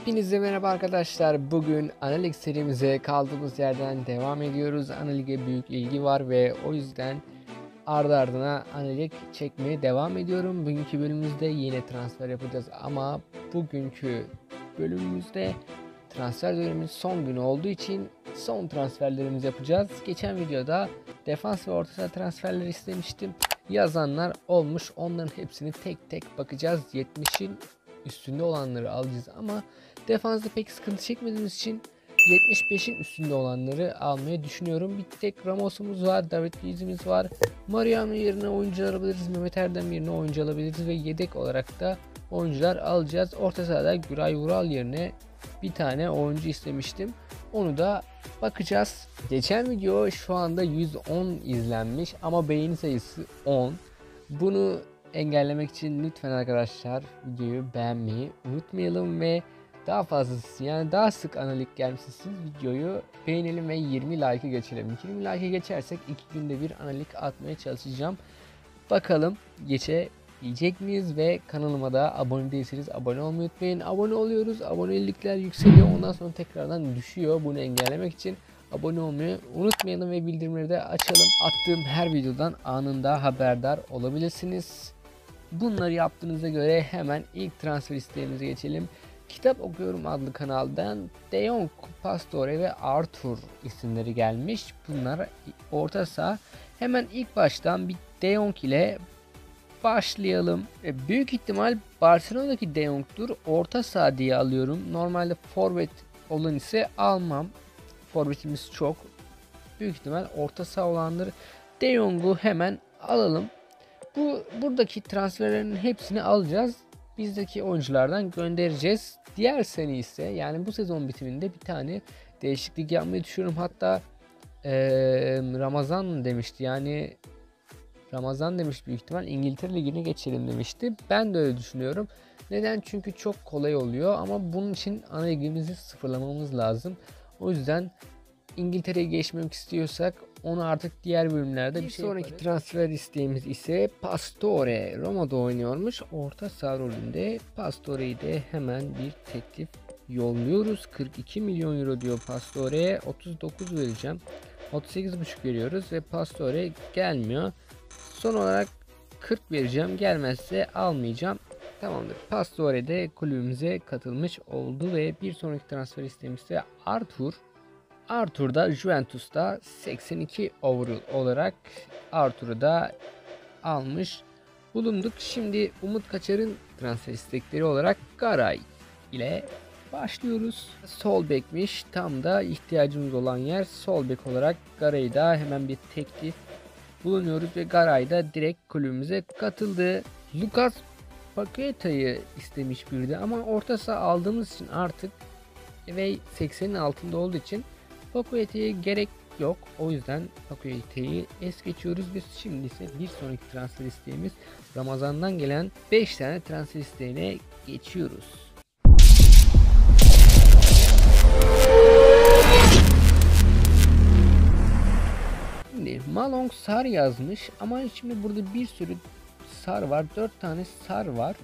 Hepinize merhaba arkadaşlar. Bugün Analik serimize kaldığımız yerden devam ediyoruz. Analik'e büyük ilgi var ve o yüzden ardı ardına Analik çekmeye devam ediyorum. Bugünkü bölümümüzde yine transfer yapacağız ama bugünkü bölümümüzde transfer döneminin son günü olduğu için son transferlerimizi yapacağız. Geçen videoda defans ve orta saha transferleri istemiştim. Yazanlar olmuş. Onların hepsini tek tek bakacağız. 70'in üstünde olanları alacağız ama defansta pek sıkıntı çekmediğimiz için 75'in üstünde olanları almayı düşünüyorum. Bir tek Ramos'umuz var, David Luiz'imiz var. Mariano yerine oyuncu alabiliriz, Mehmet Erdem yerine oyuncu alabiliriz ve yedek olarak da oyuncular alacağız. Orta sahada Güray Vural yerine bir tane oyuncu istemiştim. Onu da bakacağız. Geçen video şu anda 110 izlenmiş ama beğeni sayısı 10. Bunu engellemek için lütfen arkadaşlar videoyu beğenmeyi unutmayalım ve daha fazlası yani daha sık analik gelmesi siz videoyu beğenelim ve 20 like'ı geçelim. 20 like'ı geçersek 2 günde bir analik atmaya çalışacağım. Bakalım geçebilecek miyiz ve kanalıma da abone değilseniz abone olmayı unutmayın. Abone oluyoruz. Abonelikler yükseliyor. Ondan sonra tekrardan düşüyor. Bunu engellemek için abone olmayı unutmayalım ve bildirimleri de açalım. Attığım her videodan anında haberdar olabilirsiniz. Bunları yaptığınıza göre hemen ilk transfer isteğimize geçelim. Kitap Okuyorum adlı kanaldan De Jong, Pastore ve Arthur isimleri gelmiş. Bunlar orta saha. Hemen ilk baştan bir De Jong ile başlayalım. E, büyük ihtimal Barcelona'daki De Jong'dur. Orta saha diye alıyorum. Normalde forvet olan ise almam. Forvetimiz çok. Büyük ihtimal orta saha olanları De Jong'u hemen alalım. Bu buradaki transferlerin hepsini alacağız. Bizdeki oyunculardan göndereceğiz. Diğer sene ise yani bu sezon bitiminde bir tane değişiklik yapmayı düşünüyorum. Hatta ee, Ramazan demişti. Yani Ramazan demiş büyük ihtimal İngiltere Ligi'ne geçelim demişti. Ben de öyle düşünüyorum. Neden? Çünkü çok kolay oluyor ama bunun için ana ligimizi sıfırlamamız lazım. O yüzden İngiltere'ye geçmek istiyorsak onu artık diğer bölümlerde bir, bir şey sonraki yaparız. transfer isteğimiz ise Pastore. Roma'da oynuyormuş. Orta saha rolünde Pastore'yi de hemen bir teklif yolluyoruz. 42 milyon euro diyor Pastore'ye. 39 vereceğim. 38,5 veriyoruz ve Pastore gelmiyor. Son olarak 40 vereceğim. Gelmezse almayacağım. Tamamdır. Pastore de kulübümüze katılmış oldu ve bir sonraki transfer isteğimiz ise Arthur. Arthur da Juventus'ta 82 overall olarak Arthur'u da almış bulunduk. Şimdi Umut Kaçar'ın transfer istekleri olarak Garay ile başlıyoruz. Sol bekmiş. Tam da ihtiyacımız olan yer sol bek olarak Garay'ı da hemen bir teklif bulunuyoruz ve Garay da direkt kulübümüze katıldı. Lucas Paqueta'yı istemiş bir de ama orta saha aldığımız için artık ve 80'in altında olduğu için Pakuete'ye gerek yok. O yüzden Pakuete'yi es geçiyoruz. Biz şimdi ise bir sonraki transfer isteğimiz Ramazan'dan gelen 5 tane transfer isteğine geçiyoruz. Malong Sar yazmış ama şimdi burada bir sürü Sar var. 4 tane Sar var.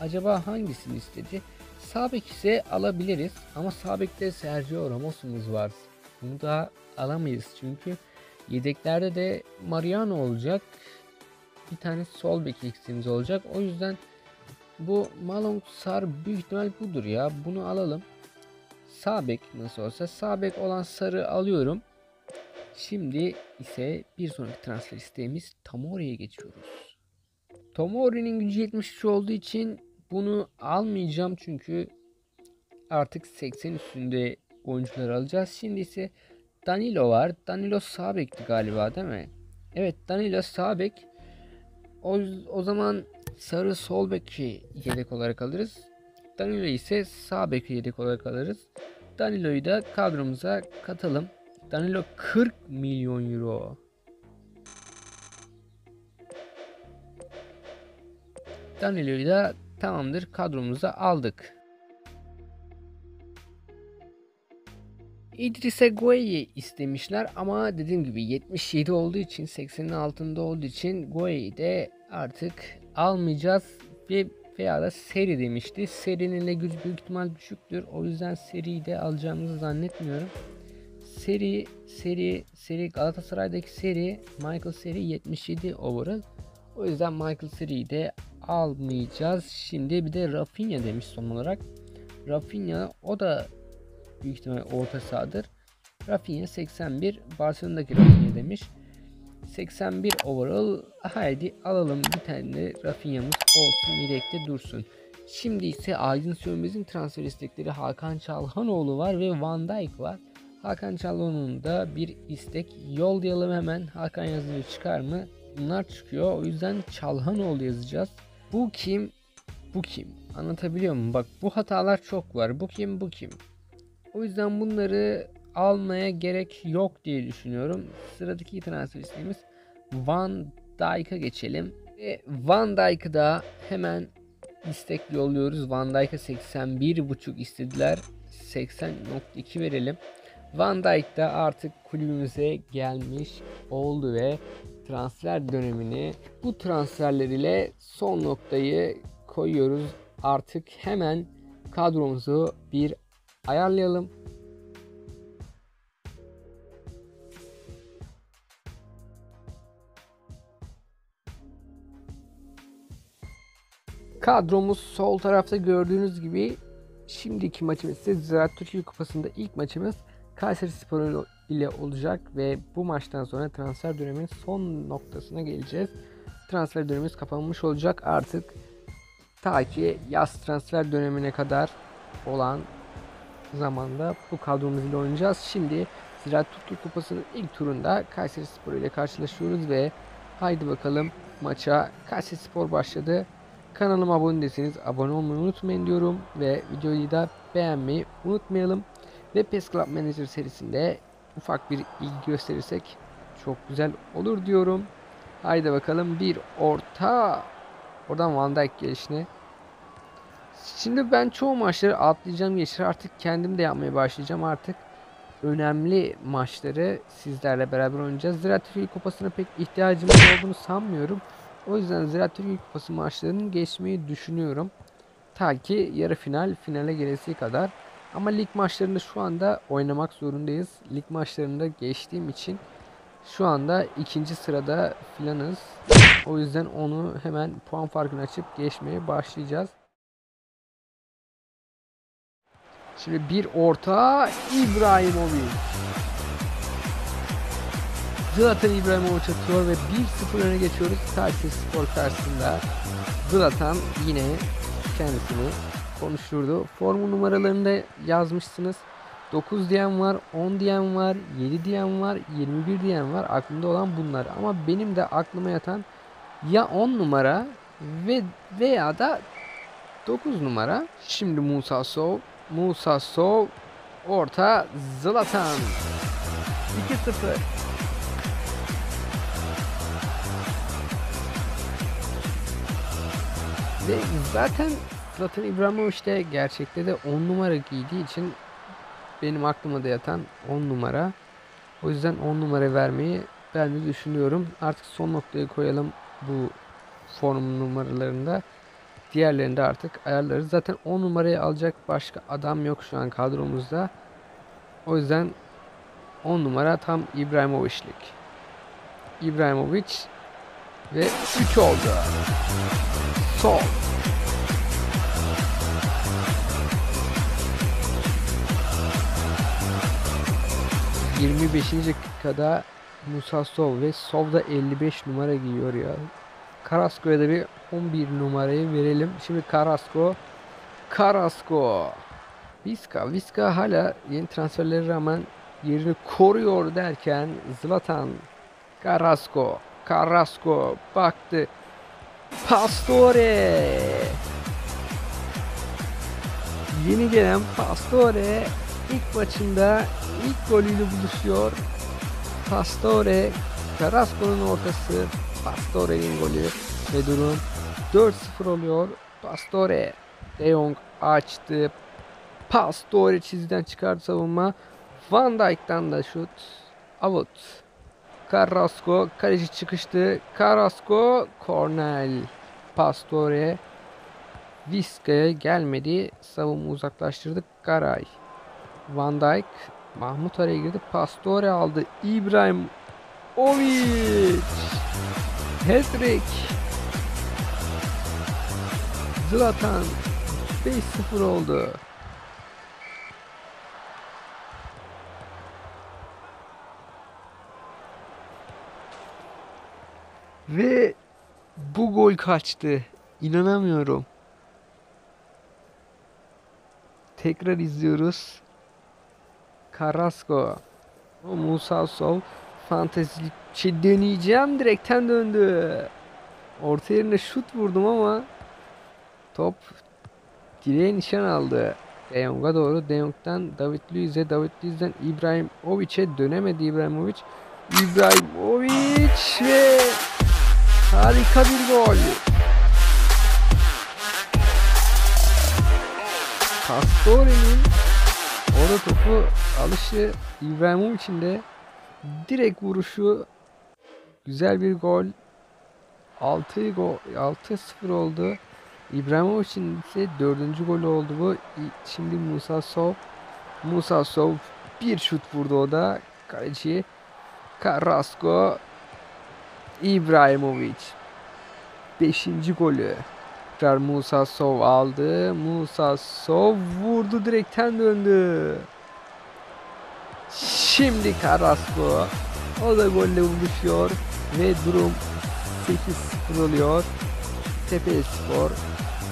Acaba hangisini istedi? Sabek ise alabiliriz ama Sabek'te Sergio Ramos'umuz var. Bunu da alamayız çünkü yedeklerde de Mariano olacak. Bir tane sol bek eksiğimiz olacak. O yüzden bu Malong Sar büyük ihtimal budur ya. Bunu alalım. Sağ bek nasıl olsa sağ bek olan Sar'ı alıyorum. Şimdi ise bir sonraki transfer isteğimiz Tomori'ye geçiyoruz. Tomori'nin gücü 73 olduğu için bunu almayacağım çünkü artık 80 üstünde oyuncular alacağız. Şimdi ise Danilo var. Danilo sağ bekti galiba değil mi? Evet Danilo sağ bek. O, o zaman sarı sol beki yedek olarak alırız. Danilo ise sağ beki yedek olarak alırız. Danilo'yu da kadromuza katalım. Danilo 40 milyon euro. Danilo'yu da tamamdır kadromuza aldık. İdris'e Gueyi istemişler ama dediğim gibi 77 olduğu için 80'in altında olduğu için Gueyi'yi de artık almayacağız ve veya da seri demişti. Serinin gücü büyük ihtimal düşüktür. O yüzden seriyi de alacağımızı zannetmiyorum. Seri, seri, seri Galatasaray'daki seri Michael Seri 77 overall. O yüzden Michael Seri'yi de almayacağız. Şimdi bir de Rafinha demiş son olarak. Rafinha o da büyük ihtimal orta sahadır. Rafinha 81 Barcelona'daki Rafinha demiş. 81 overall. Haydi alalım bir tane Rafinha'mız olsun yedekte dursun. Şimdi ise Aydın Sönmez'in transfer istekleri Hakan Çalhanoğlu var ve Van Dijk var. Hakan Çalhanoğlu'nun da bir istek yollayalım hemen. Hakan yazıcı çıkar mı? Bunlar çıkıyor. O yüzden Çalhanoğlu yazacağız. Bu kim? Bu kim? Anlatabiliyor muyum? Bak bu hatalar çok var. Bu kim? Bu kim? O yüzden bunları almaya gerek yok diye düşünüyorum. Sıradaki transfer isteğimiz Van Dijk'a geçelim. Ve Van Dijk'ı da hemen istek yolluyoruz. Van Dijk'a 81.5 istediler. 80.2 verelim. Van Dijk da artık kulübümüze gelmiş oldu ve transfer dönemini bu transferler ile son noktayı koyuyoruz. Artık hemen kadromuzu bir ayarlayalım. Kadromuz sol tarafta gördüğünüz gibi şimdiki maçımız ise Ziraat Türkiye Kupası'nda ilk maçımız Kayseri Spor ile olacak ve bu maçtan sonra transfer döneminin son noktasına geleceğiz. Transfer dönemimiz kapanmış olacak artık ta ki yaz transfer dönemine kadar olan zamanda bu kadromuz ile oynayacağız. Şimdi Ziraat Türkiye Kupası'nın ilk turunda Kayseri Spor ile karşılaşıyoruz ve haydi bakalım maça Kayseri Spor başladı. Kanalıma abone değilseniz abone olmayı unutmayın diyorum ve videoyu da beğenmeyi unutmayalım. Ve PES Club Manager serisinde ufak bir ilgi gösterirsek çok güzel olur diyorum. Haydi bakalım bir orta. Oradan Van Dijk gelişine. Şimdi ben çoğu maçları atlayacağım geçir artık kendim de yapmaya başlayacağım artık. Önemli maçları sizlerle beraber oynayacağız. Ziraat Türkiye Kupası'na pek ihtiyacımız olduğunu sanmıyorum. O yüzden Ziraat Türkiye Kupası maçlarının geçmeyi düşünüyorum. Ta ki yarı final, finale gelesi kadar. Ama lig maçlarında şu anda oynamak zorundayız. Lig maçlarında geçtiğim için şu anda ikinci sırada filanız. O yüzden onu hemen puan farkını açıp geçmeye başlayacağız. Şimdi bir orta İbrahimovic. Zlatan İbrahimovic atıyor ve 1-0 öne geçiyoruz. Kayseri Spor karşısında. Zlatan yine kendisini konuşturdu. Formu numaralarını da yazmışsınız. 9 diyen var, 10 diyen var, 7 diyen var, 21 diyen var. Aklımda olan bunlar. Ama benim de aklıma yatan ya 10 numara ve veya da 9 numara. Şimdi Musa Sov, Musa Sov orta Zlatan 2-0 Ve zaten Zlatan İbrahimovic de gerçekte de 10 numara giydiği için benim aklıma da yatan 10 numara. O yüzden 10 numara vermeyi ben de düşünüyorum. Artık son noktayı koyalım bu form numaralarında. Diğerlerini de artık ayarlarız. Zaten 10 numarayı alacak başka adam yok şu an kadromuzda. O yüzden 10 numara tam İbrahimovic'lik. İbrahimovic ve 3 oldu. Sol. 25. dakikada Musa Sov ve Sov da 55 numara giyiyor ya. Carrasco'ya da bir 11 numarayı verelim. Şimdi Carrasco. Carrasco. Viska. Viska hala yeni transferlere rağmen yerini koruyor derken Zlatan. Carrasco. Carrasco baktı. Pastore. Yeni gelen Pastore ilk maçında ilk golüyle buluşuyor. Pastore, Carrasco'nun ortası, Pastore'nin golü ve durum 4-0 oluyor. Pastore, De Jong açtı. Pastore çizgiden çıkardı savunma. Van Dijk'tan da şut. Out. Carrasco kaleci çıkıştı. Carrasco, Cornel. Pastore. Vizca'ya gelmedi. Savunma uzaklaştırdık. Garay. Van Dijk. Mahmut araya girdi. Pastore aldı. İbrahim Ovic. Hattrick. Zlatan 5-0 oldu. Ve bu gol kaçtı. İnanamıyorum. Tekrar izliyoruz. Carrasco. Musa Sol fantezilik şey deneyeceğim direkten döndü. Orta yerine şut vurdum ama top direğe nişan aldı. De Jong'a doğru. De Jong'dan David Luiz'e, David Luiz'den İbrahimovic'e dönemedi İbrahimovic. İbrahimovic ve harika bir gol. Pastore'nin orada topu alışı İbrahimovic'in de direkt vuruşu güzel bir gol. 6 gol 6-0 oldu. İbrahimovic'in ise dördüncü golü oldu bu. Şimdi Musa Sov. Musa Sov bir şut vurdu o da. Kaleci Carrasco İbrahimovic. Beşinci golü. Tekrar Musa Sov aldı. Musa Sov vurdu direkten döndü. Şimdi Carrasco. O da golle buluşuyor. Ve durum 8-0 oluyor. Tepe Spor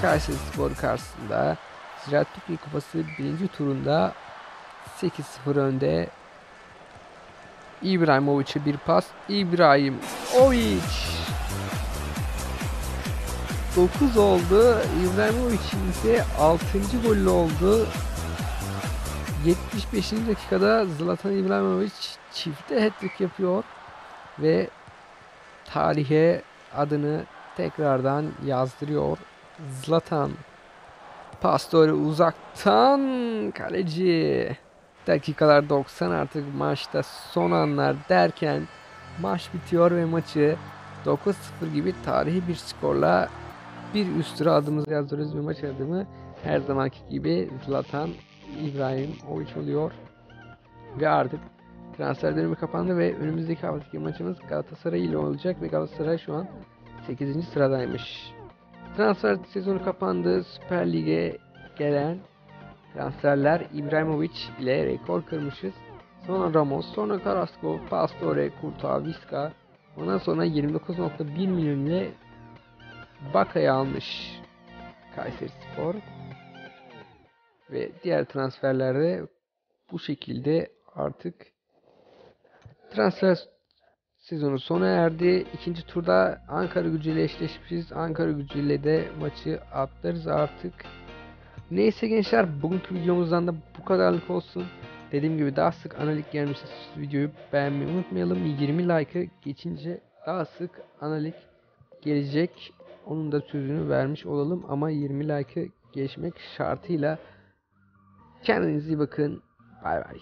Kayseri Spor karşısında Ziraat Türkiye Kupası birinci turunda 8-0 önde. İbrahimovic'e bir pas. İbrahim Ovic 9 oldu. İbrahimovic'in ise 6. golü oldu. 75. dakikada Zlatan İbrahimovic çifte hat-trick yapıyor ve tarihe adını tekrardan yazdırıyor. Zlatan Pastore uzaktan kaleci. Dakikalar 90 artık maçta son anlar derken maç bitiyor ve maçı 9-0 gibi tarihi bir skorla bir üst tura adımızı yazdırıyoruz ve maç adımı her zamanki gibi Zlatan İbrahim Oviç oluyor. Ve artık transfer dönemi kapandı ve önümüzdeki haftaki maçımız Galatasaray ile olacak ve Galatasaray şu an 8. sıradaymış. Transfer sezonu kapandı. Süper Lig'e gelen transferler İbrahimovic ile rekor kırmışız. Sonra Ramos, sonra Carrasco, Pastore, Courtois, Vizca. Ondan sonra 29.1 milyon ile Baka'yı almış Kayseri Spor. Ve diğer transferlerde bu şekilde artık transfer sezonu sona erdi. İkinci turda Ankara gücüyle eşleşmişiz. Ankara gücüyle de maçı atlarız artık. Neyse gençler bugünkü videomuzdan da bu kadarlık olsun. Dediğim gibi daha sık analik gelmişse videoyu beğenmeyi unutmayalım. 20 like'ı geçince daha sık analik gelecek. Onun da sözünü vermiş olalım ama 20 like'ı geçmek şartıyla kendinize iyi bakın. Bay bay.